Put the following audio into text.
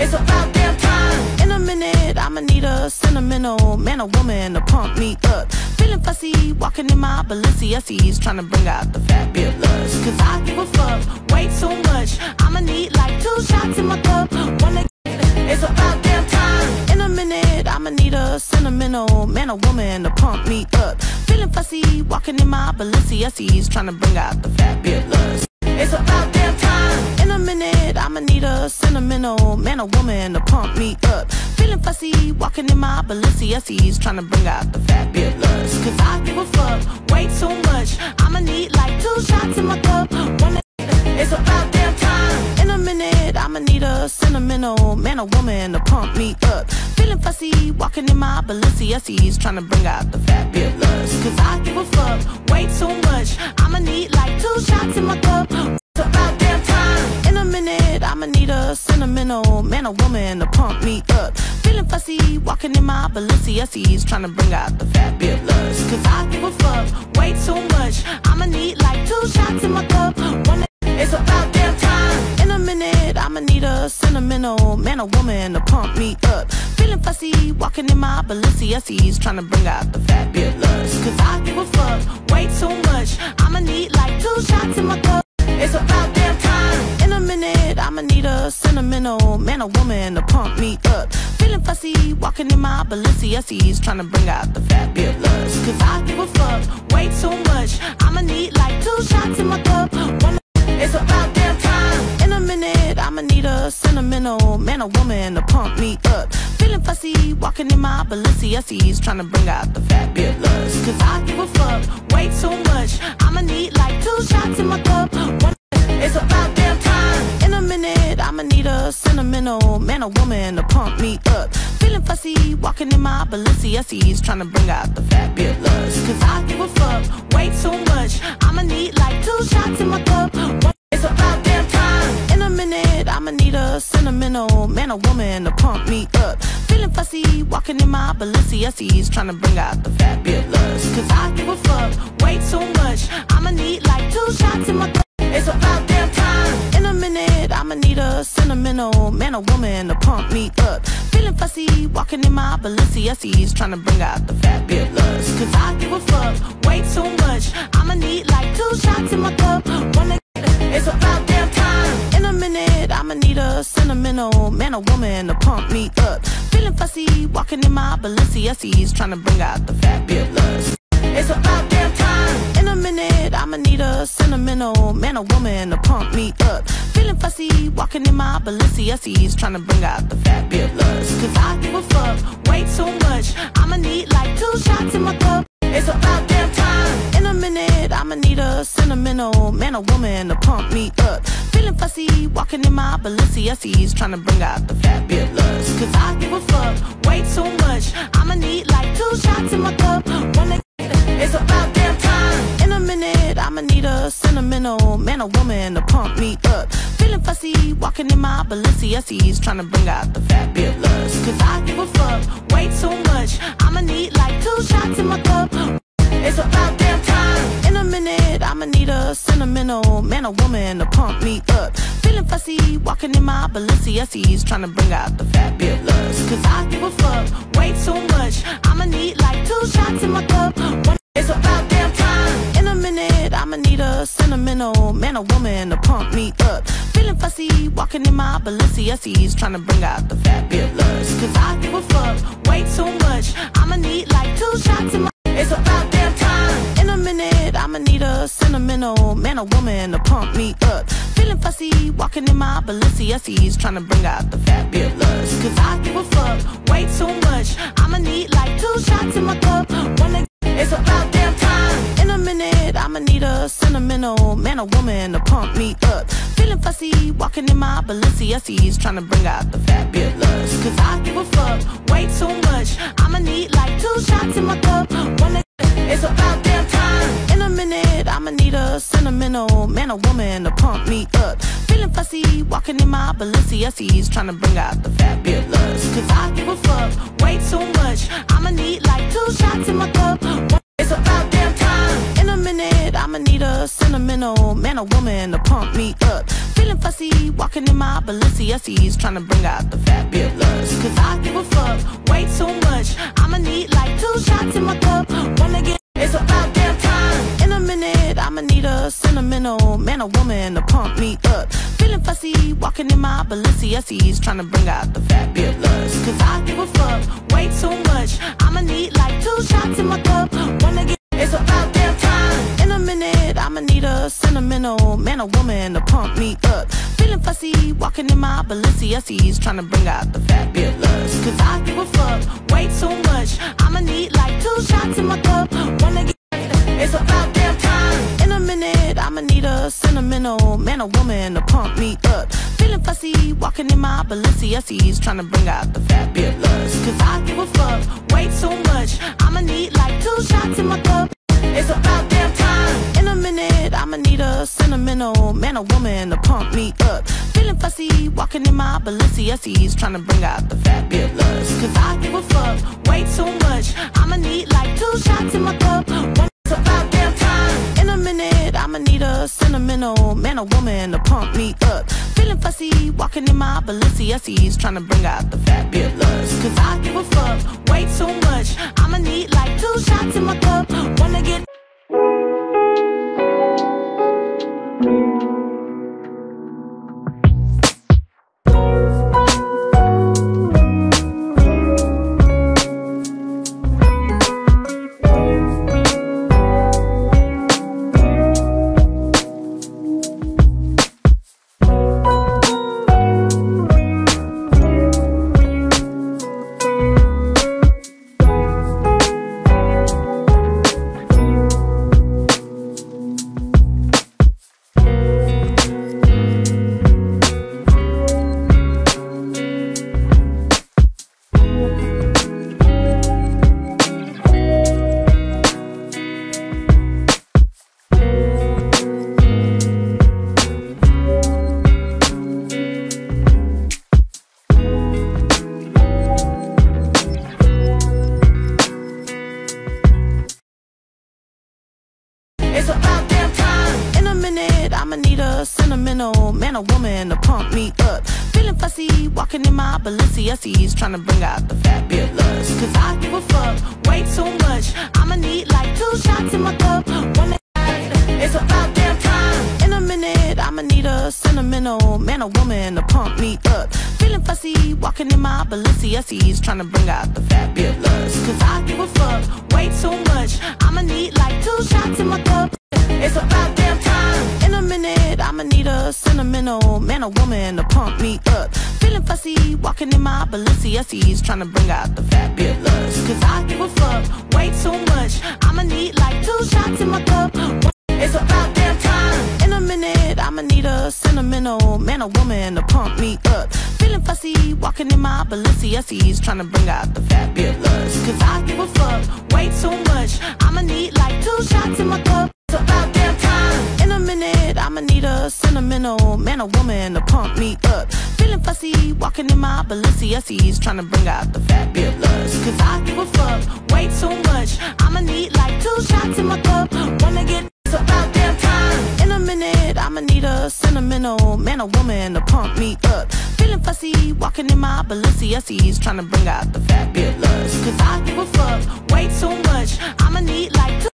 It's about damn time. In a minute, I'ma need a sentimental man or woman to pump me up. Feeling fussy, walking in my Balenciagas, trying to bring out the fabulous. Cause I give a fuck way too much. I'ma need like two shots in my cup. Wanna it's about damn time. In a minute, I'ma need a sentimental man or woman to pump me up. Feeling fussy, walking in my Balenciagas, trying to bring out the fabulous. It's about damn time. In a minute, I'ma need a sentimental man or woman to pump me up. Feeling fussy, walking in my Balenciagas, trying to bring out the fabulous. Cause I give a fuck way too much. I'ma need like two shots in my cup. Wanna it's about minute, I'ma need a sentimental man or woman to pump me up. Feeling fussy, walking in my Balenciagas, trying to bring out the fabulous. Cause I give a fuck way too much. I'ma need like two shots in my cup. It's about damn time. In a minute, I'ma need a sentimental man or woman to pump me up. Feeling fussy, walking in my Balenciagas, trying to bring out the fabulous. Cause I man woman to pump me up. Feeling fussy, walking in my Balenciagas, trying to bring out the fabulous. Cause I give a fuck way too much. I'ma need like two shots in my cup. It's about damn time. In a minute, I'ma need a sentimental man or woman to pump me up. Feeling fussy, walking in my Balenciagas, trying to bring out the fabulous. Cause I give a fuck way too much. I'ma need like two shots man or woman to pump me up. Feeling fussy, walking in my Balenciagas, trying to bring out the fabulous. Cause I give a fuck way too much. I'ma need like two shots in my cup. Wanna it's about damn time. In a minute, I'ma need a sentimental man or woman to pump me up. Feeling fussy, walking in my Balenciagas, trying to bring out the fabulous. Cause I give a fuck way too much. I'ma need like two shots in my cup. It's a sentimental man or woman to pump me up. Feeling fussy, walking in my Balenciagas, trying to bring out the fabulous. Cause I give a fuck way too much. I'ma need like two shots in my cup. It's about damn time. In a minute, I'ma need a sentimental man or woman to pump me up. Feeling fussy, walking in my Balenciagas, trying to bring out the fabulous. Cause I give a fuck way too much. I'ma need like two shots in my cup. Wanna it's about damn time. In a minute, I'ma need a sentimental man or woman to pump me up. Feeling fussy, walking in my Balenciagas, trying to bring out the fabulous. It's about damn time. In a minute, I'ma need a sentimental man or woman to pump me up. Feeling fussy, walking in my Balenciagas, trying to bring out the fabulous. Cause I give a fuck sentimental man or woman to pump me up. Feeling fussy, walking in my Balenciagas, trying to bring out the fabulous. Cause I give a fuck way too much. I'ma need like two shots in my cup. Wanna it's about damn time. In a minute, I'ma need a sentimental man or woman to pump me up. Feeling fussy, walking in my Balenciagas, trying to bring out the fabulous. Cause I give a fuck way too much. I'ma need like two shots in my cup. I'ma need a sentimental man or woman to pump me up. Feeling fussy, walking in my Balenciagas, trying to bring out the fabulous. Cause I give a fuck way too much. I'ma need like two shots in my cup. Wanna it's about damn time. In a minute, I'ma need a sentimental man or woman to pump me up. Feeling fussy, walking in my Balenciagas, trying to bring out the fabulous. Cause I give a fuck way too much. I'ma need like two shots in my it's about I'ma need a sentimental man or woman to pump me up. Feeling fussy, walking in my Balenciagas, trying to bring out the fabulous. Cause I give a fuck way too much. I'ma need like two shots in my cup. Wanna it's about damn time. In a minute, I'ma need a sentimental man or woman to pump me up. Feeling fussy, walking in my Balenciagas, trying to bring out the fabulous. Cause I give a fuck way too much. I'ma need like two shots in my cup. Wanna it's about minute, I'ma need a sentimental man or woman to pump me up. Feeling fussy, walking in my Balenciagas, trying to bring out the fabulous. Cause I give a fuck way too much. I'ma need like two shots in my cup. It's about damn time. In a minute, I'ma need a sentimental man or woman to pump me up. Feeling fussy, walking in my Balenciagas, trying to bring out the fabulous. Cause I give a fuck way too much. I'ma need like two shots in my cup. Wanna get need a sentimental man or woman to pump me up. Feeling fussy, walking in my Balenciagas, trying to bring out the fabulous. Cause I give a fuck way too much. I'ma need like two shots in my cup. Wanna get it's about damn time. In a minute, I'ma need a sentimental man or woman to pump me up. Feeling fussy, walking in my Balenciagas, trying to bring out the fabulous. Cause I give a woman to pump me up. Feeling fussy, walking in my Balenciagas, trying to bring out the fabulous. Cause I give a fuck way too much. I'ma need like two shots in my cup. It's about damn time. In a minute, I'ma need a sentimental man or woman to pump me up. Feeling fussy, walking in my Balenciagas, trying to bring out the fabulous. Cause I give a fuck way too much. I'ma need like two man or woman to pump me up. Feeling fussy, walking in my Balenciagas, trying to bring out the fabulous. Cause I give a fuck way too much. I'ma need like two shots in my cup. Wanna get sentimental man or woman to pump me up. Feeling fussy, walking in my Balenciagas, trying to bring out the fabulous. Cause I give a fuck way too much. I'ma need like two shots in my cup. One it's about damn time. In a minute, I'ma need a sentimental man or woman to pump me up. Feeling fussy, walking in my Balenciagas, trying to bring out the fabulous. Cause I give a fuck way too much. I'ma need like two shots in my cup. It's about a minute, I'ma need a sentimental man or woman to pump me up. Feeling fussy, walking in my Balenciagas, trying to bring out the fabulous. Cause I give a fuck way too much. I'ma need like two shots in my cup. It's about damn time. In a minute, I'ma need a sentimental man or woman to pump me up. Feeling fussy, walking in my Balenciagas, trying to bring out the fabulous. Sentimental man or woman to pump me up. Feeling fussy, walking in my Balenciagas, trying to bring out the fabulous. Cause I give a fuck way too much. I'ma need like two shots in my cup. Wanna get about damn time. In a minute, I'ma need a sentimental man or woman to pump me up. Feeling fussy, walking in my Balenciagas, trying to bring out the fabulous. Cause I give a fuck way too much. I'ma need like two